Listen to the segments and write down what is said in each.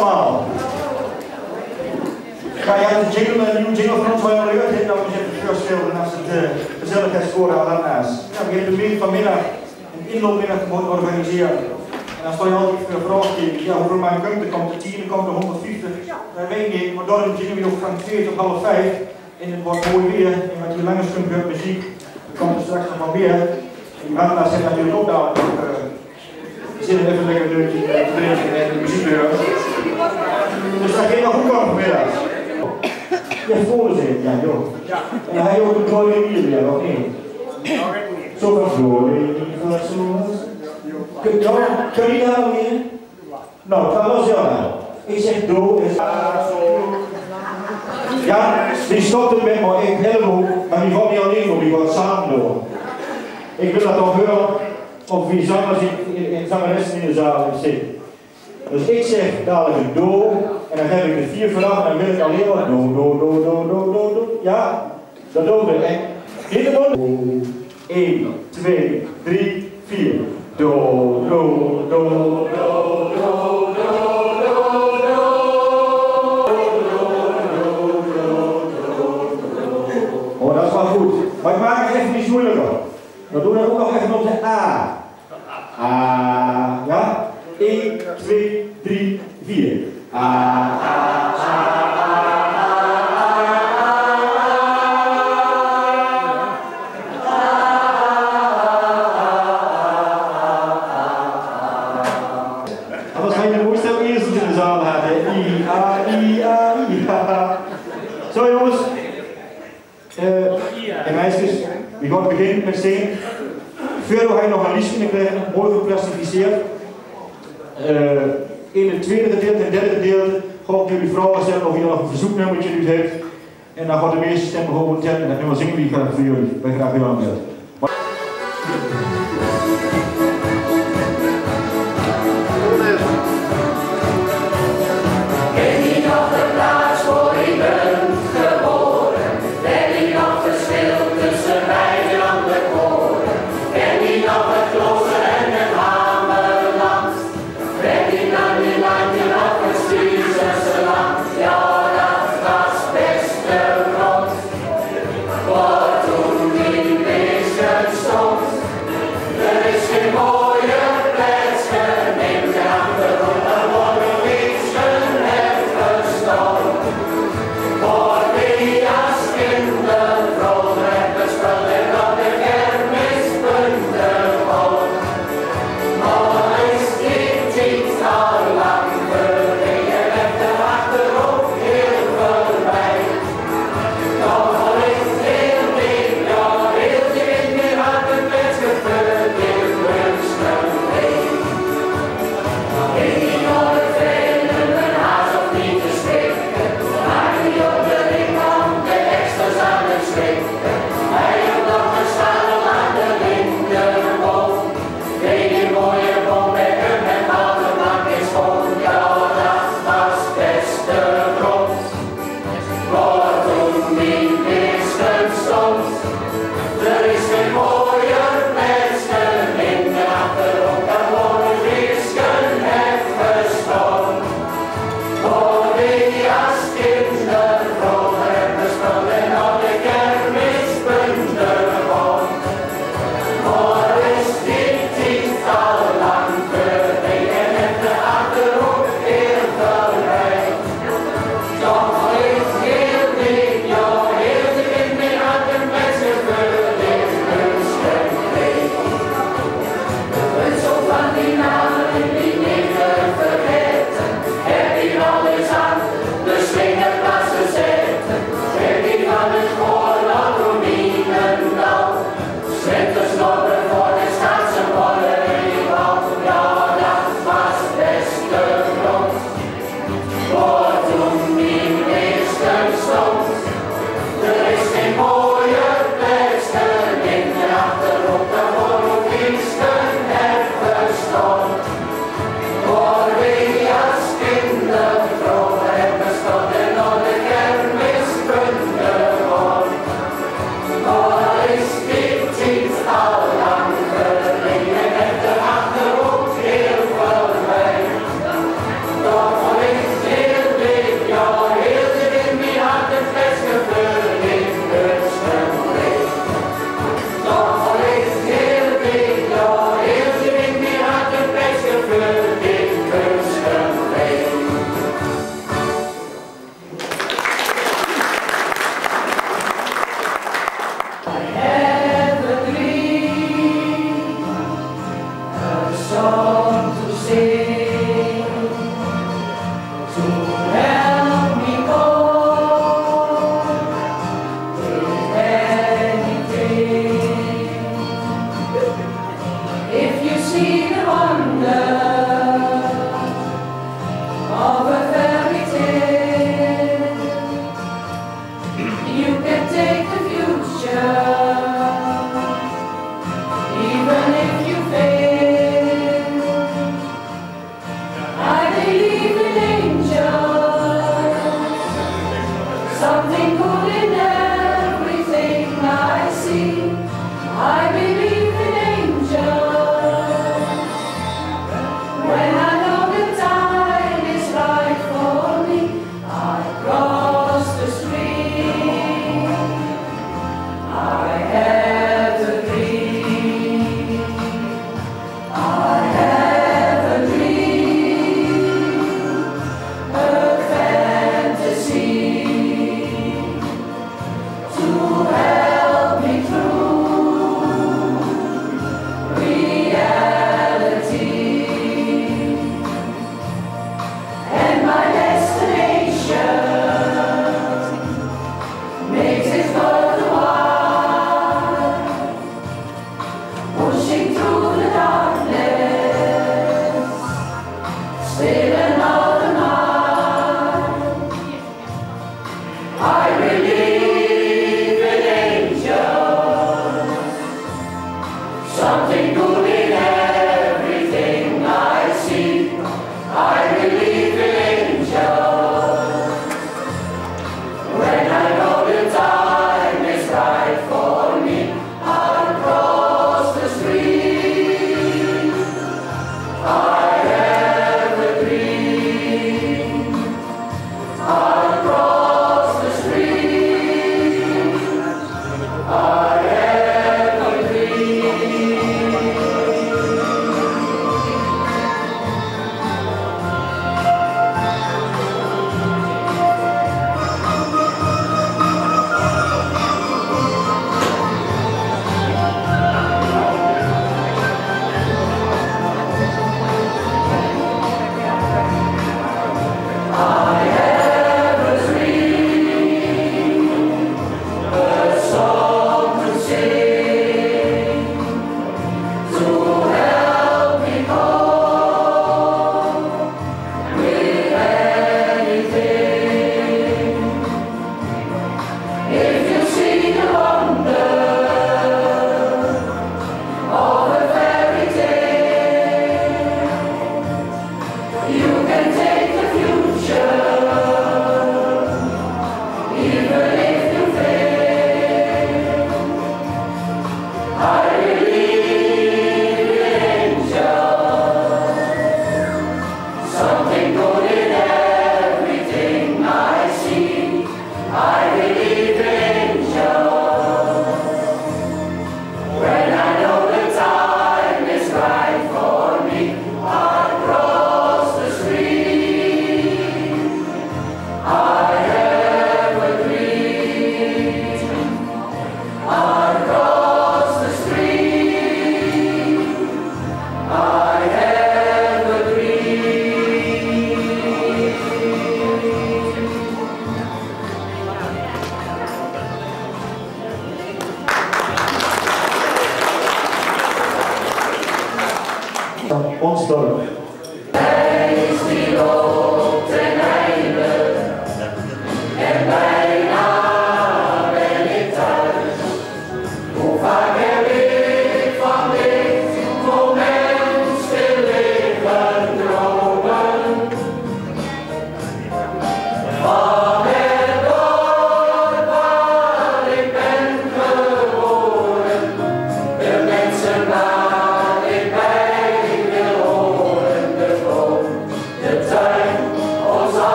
allemaal. Ga jij een jingle, een nieuwe jingle van ons wel gehört hebben, dan zit het voorstellen naast het uh, gezelligheidskoor al daarnaast. Ja, we hebben de vanmiddag een inloopmiddag moeten organiseren. En dan sta je altijd voor de vraag, ja, hoeveel mijn komt er? Komt er 10, komt er 150? Dat weet ik niet, maar daarom zitten we nog van 40 tot half 5. En het wordt mooi weer, en met die lange skump muziek, dan komt er straks nog wat meer. Die mannen zijn natuurlijk ook daar. Uh, zitten even lekker een drinken en de muziek. Dus dat ging nog goed komen vanmiddag. Ja, voor zit, ja joh. Ja. En hij ook een mooie hier weer, nog niet? Zo van Florie, zoals. Kun je daar nog weer? Nou, dat was nou. Ik zeg doe is Ja, die stopte met me in helemaal, maar die gaat niet alleen door, die gaat samen door. Ik wil dat dan horen of wie zangers in, in, zangeressen in de zaal zitten. Dus ik zeg dadelijk een do, en dan heb ik de vier vanaf en dan wil ik alleen maar do, do, do, do, do, do, do. Ja, dat doen we. En de mond. 1, 2, 3, 4. Do, do, do, do, do. Oh, dat is wel goed. Maar ik maak het even iets moeilijker. We doen het ook nog even op de A. A. Ja? 1, 2, 3, 4. A, A, A, Dat was mijn mooiste eerst in de zaal had. I, A, I, A, I, A. Zo jongens. En meisjes, we gaan beginnen met zingen. Verder ga je nog een liedje krijgen, mooi geplastificeerd. Uh, in het tweede gedeelte en derde gedeelte gaan jullie vragen stellen of je nog een verzoeknummertje nu heeft. En dan gaat de meeste stemmen gewoon tellen en dat nummer zingen we graag voor jullie. Wij graag jullie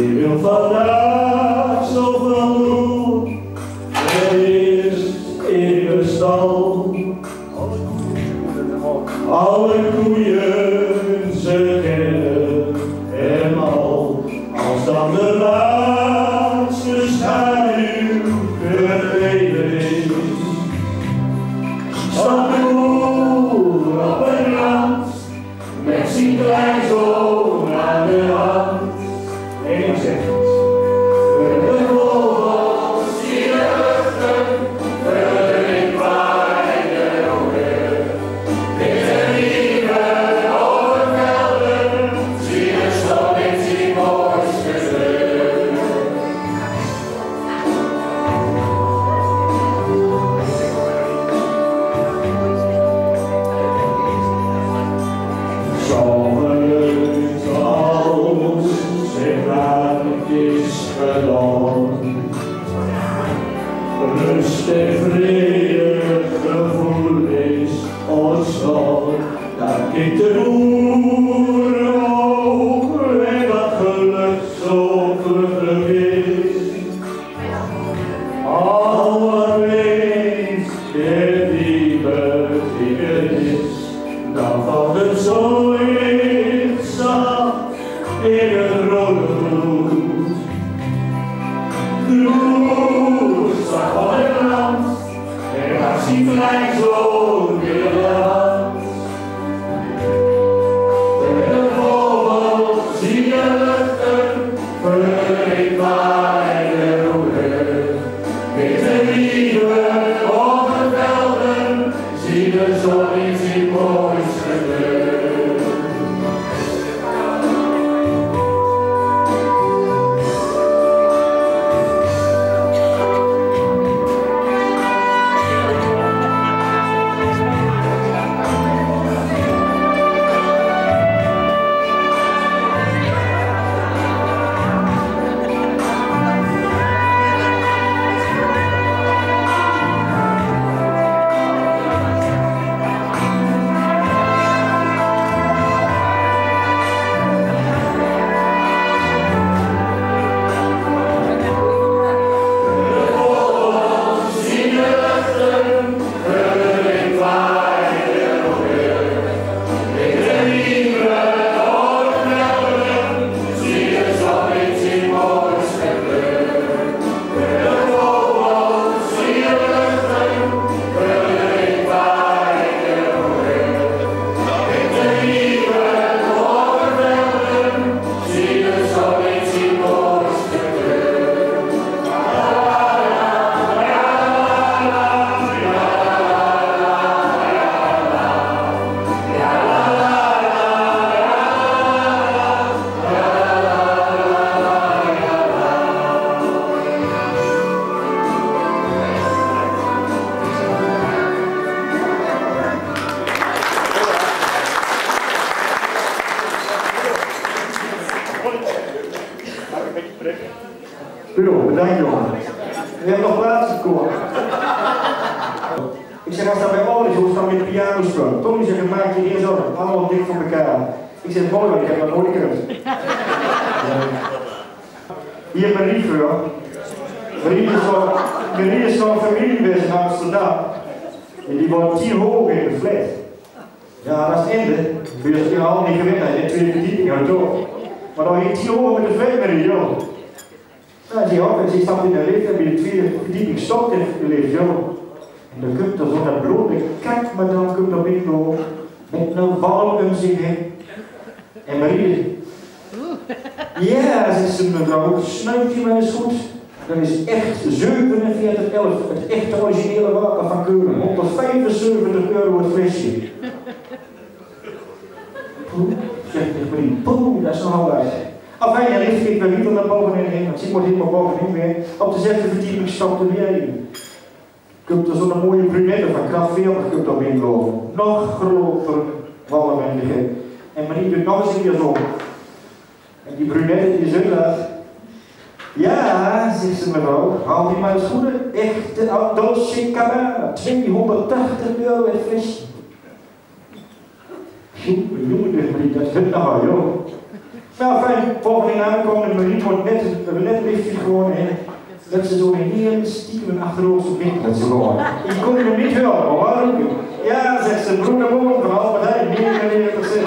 من فضلك. nog veel goed op inlopen. Nog groter wallenwendigheid. En Marie doet nog eens een keer zo. En die brunette die zegt dat. Ja, zegt ze mevrouw, haal die maar eens schoenen. Echte Andosje Cabin. 280 euro het vis. Jongen, dus Marie, dat is vindt nogal, joh. Nou, fijn, volgende aankomende Marie wordt net, net lichtjes gewoon dat ze zo'n heel stiekem achterover wit Dat is gewoon. Ik kon hem niet horen, maar waarom? Ja, zegt ze, broer, dat mogen we al, maar meer 99 cent.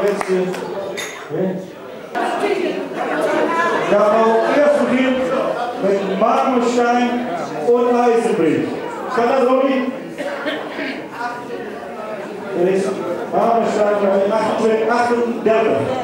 ouderwetse... Ja, nou, eerst begint met Marmelstein en IJzerbrief. Kan dat ook niet? Er is Marmelstein 38.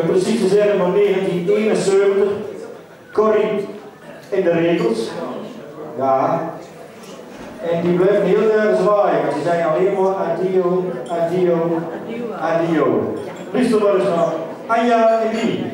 En precies te zeggen van 1971. Corrie in de regels. Ja. En die bleef heel erg zwaaien, want ze zei alleen maar adio, adio, adio. Liefst wel eens nog Anja en die.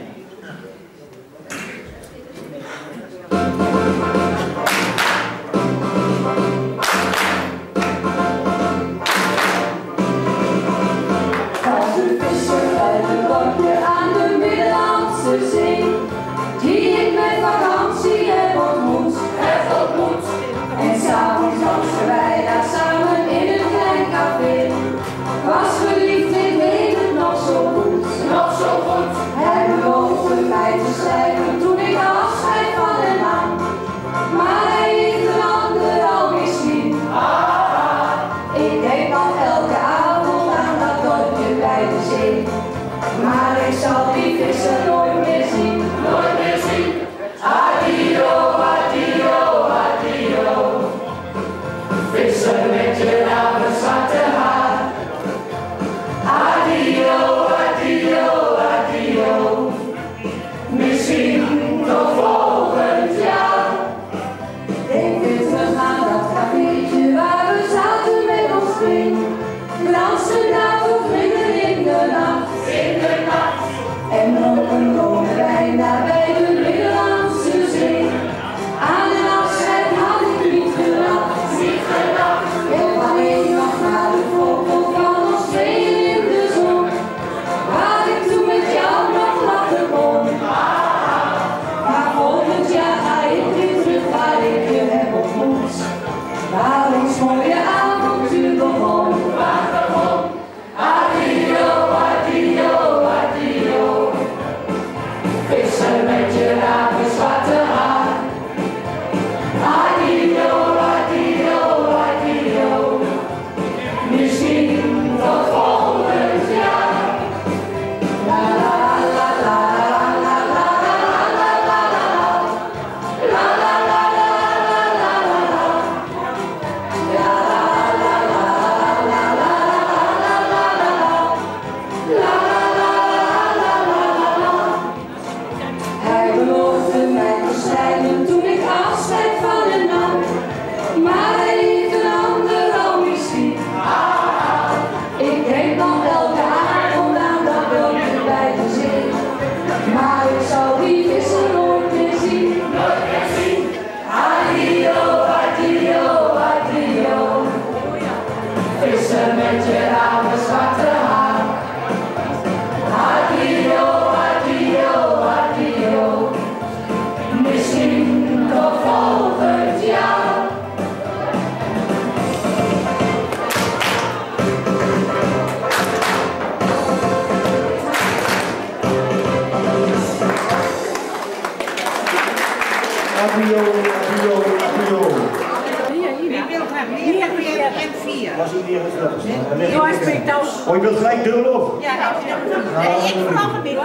Oh, je wilt gelijk dubbel op? Ja, ik vraag hem niet.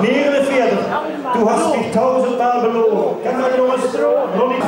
49. Du hast mich tausendmal belogen. Kan dat jongens? Ronnie.